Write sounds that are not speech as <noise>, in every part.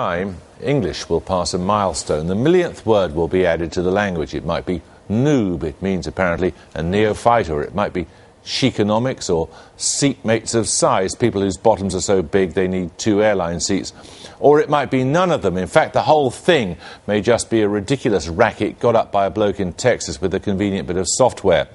time, English will pass a milestone. The millionth word will be added to the language. It might be noob, it means apparently a neophyte, or it might be Chiconomics or seatmates of size, people whose bottoms are so big they need two airline seats. Or it might be none of them. In fact, the whole thing may just be a ridiculous racket got up by a bloke in Texas with a convenient bit of software.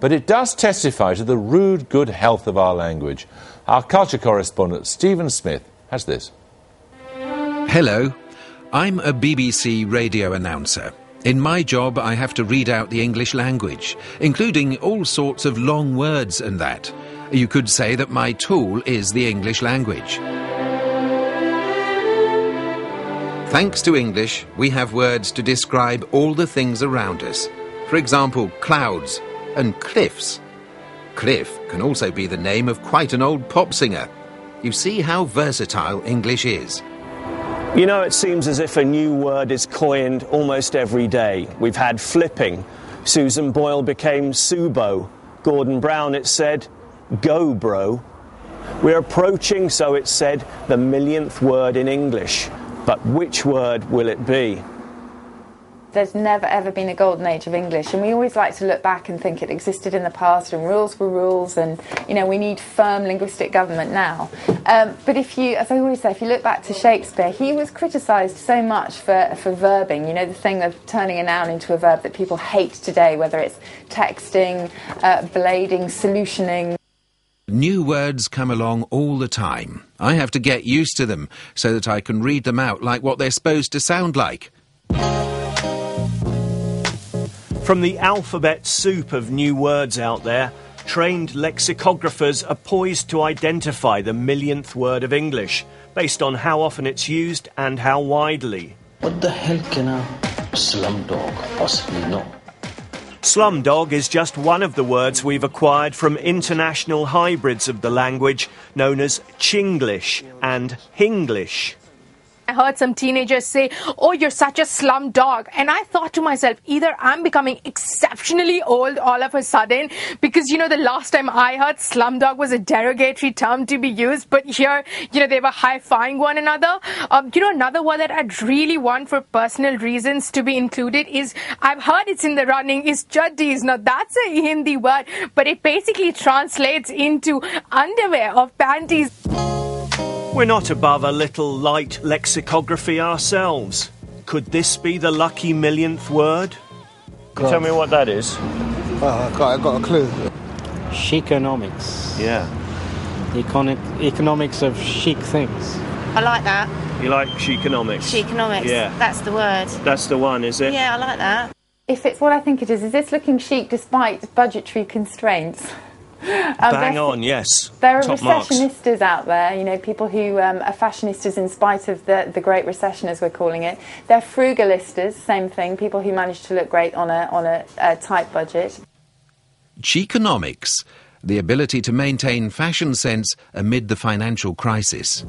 But it does testify to the rude good health of our language. Our culture correspondent, Stephen Smith, has this. Hello, I'm a BBC radio announcer. In my job, I have to read out the English language, including all sorts of long words and that. You could say that my tool is the English language. Thanks to English, we have words to describe all the things around us. For example, clouds and cliffs. Cliff can also be the name of quite an old pop singer. You see how versatile English is. You know, it seems as if a new word is coined almost every day. We've had flipping. Susan Boyle became Subo. Gordon Brown, it said, go, bro. We're approaching, so it said, the millionth word in English. But which word will it be? There's never ever been a golden age of English, and we always like to look back and think it existed in the past, and rules were rules, and you know we need firm linguistic government now. Um, but if you, as I always say, if you look back to Shakespeare, he was criticised so much for for verbing. You know the thing of turning a noun into a verb that people hate today, whether it's texting, uh, blading, solutioning. New words come along all the time. I have to get used to them so that I can read them out like what they're supposed to sound like. From the alphabet soup of new words out there, trained lexicographers are poised to identify the millionth word of English based on how often it's used and how widely. What the hell can a slumdog possibly know? Slumdog is just one of the words we've acquired from international hybrids of the language known as Chinglish and Hinglish. I heard some teenagers say, Oh, you're such a slum dog. And I thought to myself, either I'm becoming exceptionally old all of a sudden, because, you know, the last time I heard slum dog was a derogatory term to be used, but here, you know, they were high fiving one another. Um, you know, another word that I'd really want for personal reasons to be included is I've heard it's in the running is chaddis. Now, that's a Hindi word, but it basically translates into underwear or panties. We're not above a little light lexicography ourselves. Could this be the lucky millionth word? Tell me what that is. Well, I got, I got a clue. Chiconomics. Yeah. Econic, economics of chic things. I like that. You like chiconomics? Chiconomics. Yeah. That's the word. That's the one, is it? Yeah, I like that. If it's what I think it is, is this looking chic despite budgetary constraints? Um, Bang there- on, yes. There are Top marks. recessionistas out there, you know, people who um, are fashionistas in spite of the, the Great Recession, as we're calling it. They're frugalistas, same thing, people who manage to look great on a, on a, a tight budget. Chiconomics, the ability to maintain fashion sense amid the financial crisis.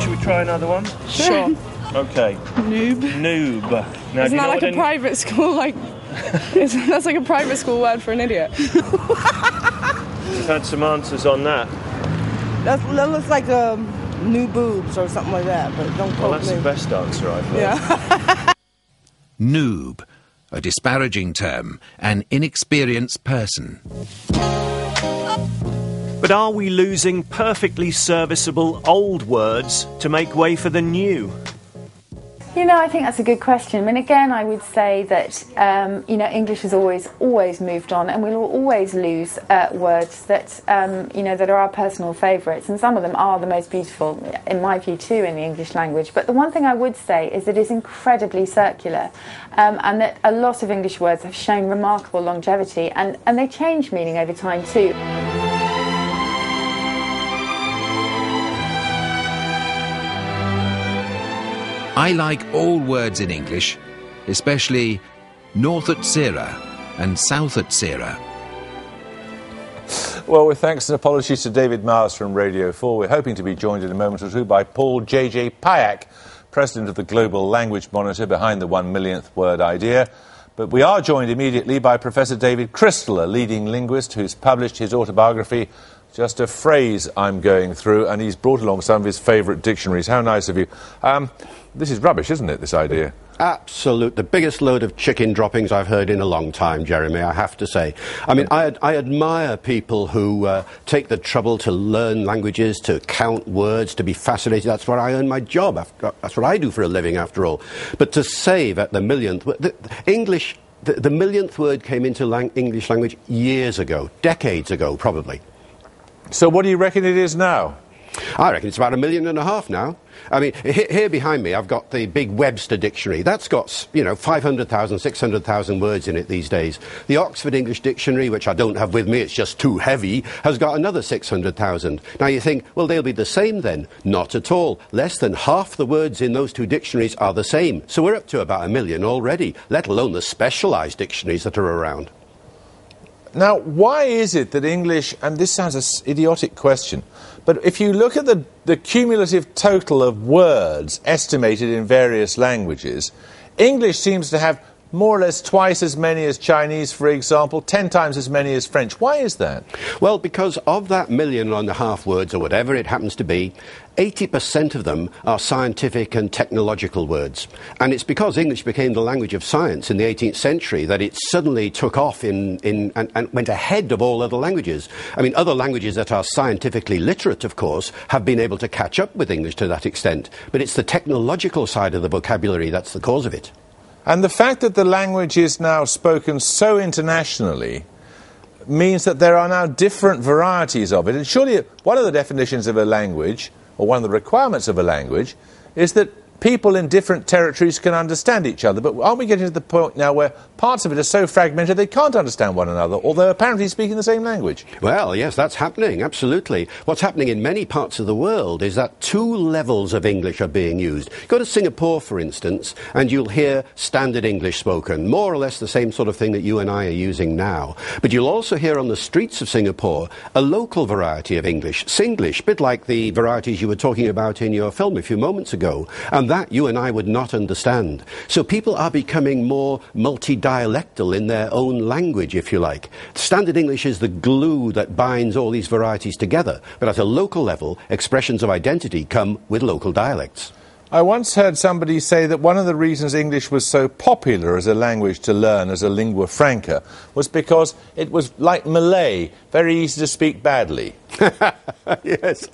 Should we try another one? Sure. Okay. Noob. Noob. Now, Isn't that like what a an- private <laughs> school? Like, is, <laughs> that's like a private school word for an idiot. We've had some answers on that. That's, that looks like um, new boobs or something like that, but don't Well, that's me. the best answer I've heard. Yeah. <laughs> Noob, a disparaging term, an inexperienced person. But are we losing perfectly serviceable old words to make way for the new? You know, I think that's a good question. I mean, again, I would say that um, you know English has always always moved on, and we'll always lose uh, words that um, you know that are our personal favourites, and some of them are the most beautiful, in my view, too, in the English language. But the one thing I would say is that it's incredibly circular, um, and that a lot of English words have shown remarkable longevity, and and they change meaning over time too. I like all words in English, especially North Utsire and South Utsire. Well, with thanks and apologies to David Miles from Radio 4, we're hoping to be joined in a moment or two by Paul J.J. Payack, President of the Global Language Monitor behind the one millionth word idea. But we are joined immediately by Professor David Crystal, a leading linguist who's published his autobiography, just a phrase I'm going through, and he's brought along some of his favourite dictionaries. How nice of you. Um, this is rubbish, isn't it, this idea? Absolute, the biggest load of chicken droppings I've heard in a long time, Jeremy, I have to say. I mean, I, I admire people who uh, take the trouble to learn languages, to count words, to be fascinated. That's what I earn my job. After, that's what I do for a living, after all. But to save at the millionth, the, English, the, the millionth word came into lang- English language years ago, decades ago, probably. So, what do you reckon it is now? I reckon it's about a million and a half now. I mean, here behind me, I've got the big Webster dictionary. That's got, you know, 500,000, 600,000 words in it these days. The Oxford English Dictionary, which I don't have with me, it's just too heavy, has got another 600,000. Now you think, well, they'll be the same then. Not at all. Less than half the words in those two dictionaries are the same. So we're up to about a million already, let alone the specialised dictionaries that are around. Now, why is it that English, and this sounds an idiotic question, but if you look at the, the cumulative total of words estimated in various languages, English seems to have more or less twice as many as Chinese, for example, ten times as many as French. Why is that? Well, because of that million and a half words, or whatever it happens to be, 80% of them are scientific and technological words. And it's because English became the language of science in the 18th century that it suddenly took off in, in, and, and went ahead of all other languages. I mean, other languages that are scientifically literate, of course, have been able to catch up with English to that extent. But it's the technological side of the vocabulary that's the cause of it. And the fact that the language is now spoken so internationally means that there are now different varieties of it. And surely one of the definitions of a language or one of the requirements of a language, is that people in different territories can understand each other. But aren't we getting to the point now where parts of it are so fragmented they can't understand one another, although apparently speaking the same language? Well, yes, that's happening, absolutely. What's happening in many parts of the world is that two levels of English are being used. Go to Singapore, for instance, and you'll hear standard English spoken, more or less the same sort of thing that you and I are using now. But you'll also hear on the streets of Singapore a local variety of English, Singlish, a bit like the varieties you were talking about in your film a few moments ago. And that you and I would not understand. So people are becoming more multi-dialectal in their own language, if you like. Standard English is the glue that binds all these varieties together, but at a local level, expressions of identity come with local dialects. I once heard somebody say that one of the reasons English was so popular as a language to learn, as a lingua franca, was because it was like Malay, very easy to speak badly. <laughs> yes,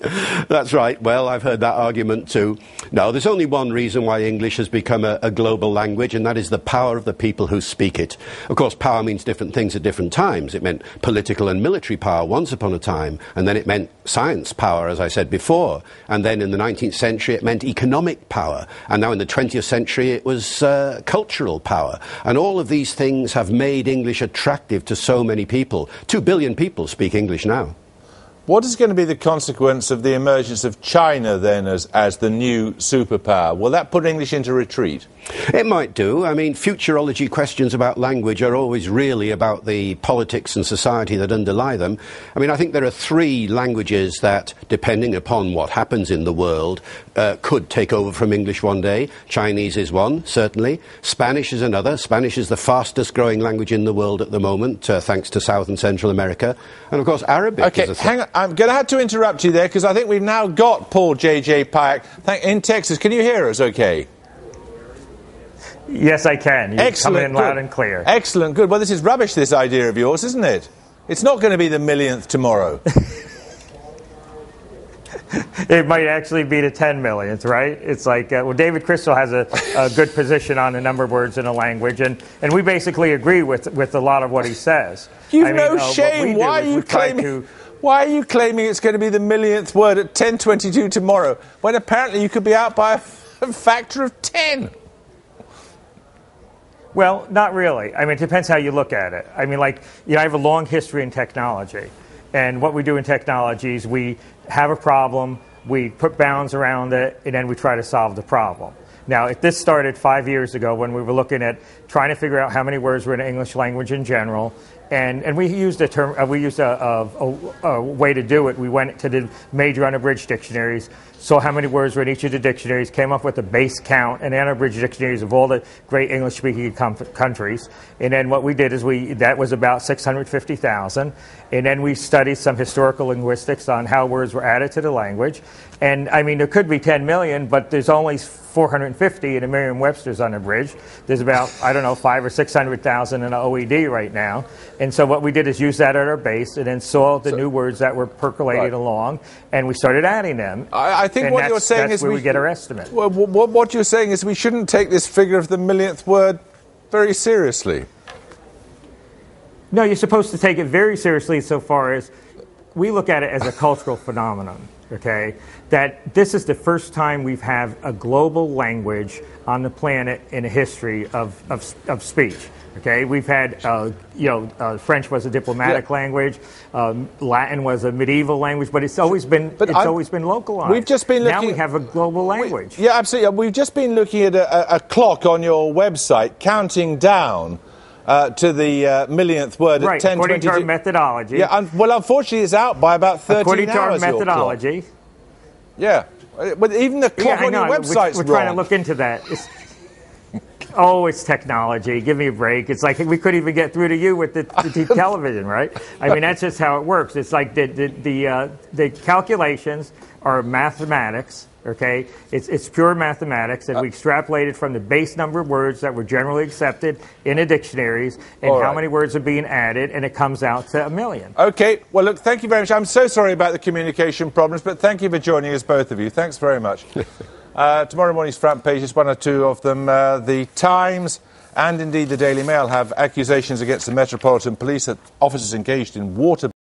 that's right. Well, I've heard that argument too. No, there's only one reason why English has become a, a, global language, and that is the power of the people who speak it. Of course, power means different things at different times. It meant political and military power once upon a time, and then it meant science power, as I said before. And then in the 19th century, it meant economic power. And now in the 20th century, it was uh, cultural power. And all of these things have made English attractive to so many people. Two billion people speak English now. What is going to be the consequence of the emergence of China then as, as the new superpower? Will that put English into retreat? It might do. I mean, futurology questions about language are always really about the politics and society that underlie them. I mean, I think there are three languages that, depending upon what happens in the world, uh, could take over from English one day. Chinese is one, certainly. Spanish is another. Spanish is the fastest growing language in the world at the moment, uh, thanks to South and Central America. And of course, Arabic okay, hang on. I'm going to have to interrupt you there because I think we've now got Paul J.J. Payack in Texas. Can you hear us okay? Yes, I can. You Excellent. Come in loud and clear. Excellent. Good. Well, this is rubbish, this idea of yours, isn't it? It's not going to be the millionth tomorrow. <laughs> it might actually be the 10 millionth, right? It's like, uh, well, David Crystal has a, a, good position on a number of words in a language, and, and we basically agree with, with a lot of what he says. You've I mean, no uh, shame. Why are you claiming? To, why are you claiming it's going to be the millionth word at 10:22 tomorrow when apparently you could be out by a <laughs> factor of 10? Well, not really. I mean, it depends how you look at it. I mean, like, you know, I have a long history in technology. And what we do in technology is we have a problem, we put bounds around it, and then we try to solve the problem. Now, if this started five years ago when we were looking at trying to figure out how many words were in English language in general. And, and we used a term, uh, we used a, a, a, way to do it. We went to the major unabridged dictionaries, saw how many words were in each of the dictionaries, came up with a base count and unabridged dictionaries of all the great English speaking com- countries. And then what we did is we, that was about 650,000. And then we studied some historical linguistics on how words were added to the language. And I mean, there could be 10 million, but there's only 450 in a Merriam-Webster's unabridged. There's about, I don't know, oh five or 600,000 in the OED right now. And so what we did is use that at our base and then saw the so, new words that were percolating right. along and we started adding them. I, I think what you're saying is we, we, get our estimate. Well, what, what you're saying is we shouldn't take this figure of the millionth word very seriously. No, you're supposed to take it very seriously so far as we look at it as a cultural phenomenon okay, that this is the first time we've had a global language on the planet in a history of, of, of speech. Okay, we've had, uh, you know, uh, French was a diplomatic yeah. language, um, Latin was a medieval language, but it's always been but it's I'm, always been localized. We've just been looking, now we have a global language. We, yeah, absolutely. We've just been looking at a, a clock on your website counting down. Uh, to the uh, millionth word right, at 10 according to our methodology. Yeah, un- well, unfortunately, it's out by about 13 according hours. According to our methodology. Yeah, but even the clock yeah, on your website's we're, we're trying to look into that. It's, <laughs> oh, it's technology. Give me a break. It's like we couldn't even get through to you with the, the <laughs> television, right? I mean, that's just how it works. It's like the the the, uh, the calculations are mathematics Okay, it's, it's pure mathematics, and we extrapolated from the base number of words that were generally accepted in the dictionaries and right. how many words are being added, and it comes out to a million. Okay, well, look, thank you very much. I'm so sorry about the communication problems, but thank you for joining us, both of you. Thanks very much. <laughs> uh, tomorrow morning's front pages, one or two of them, uh, the Times and indeed the Daily Mail have accusations against the Metropolitan Police that officers engaged in water.